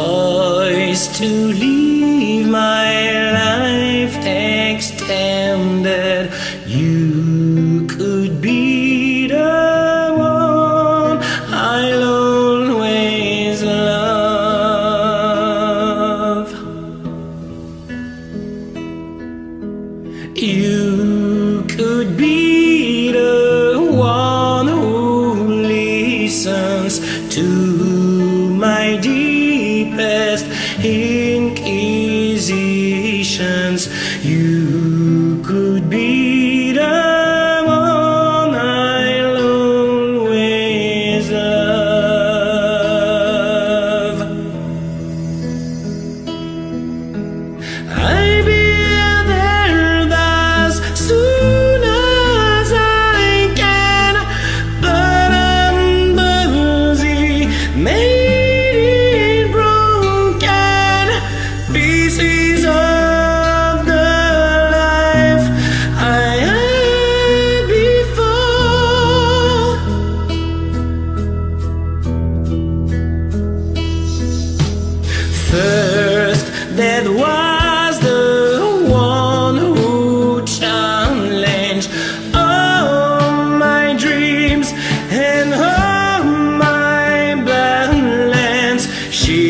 choice to leave my life extended. You could be the one I'll always love. You could be best inquisitions. You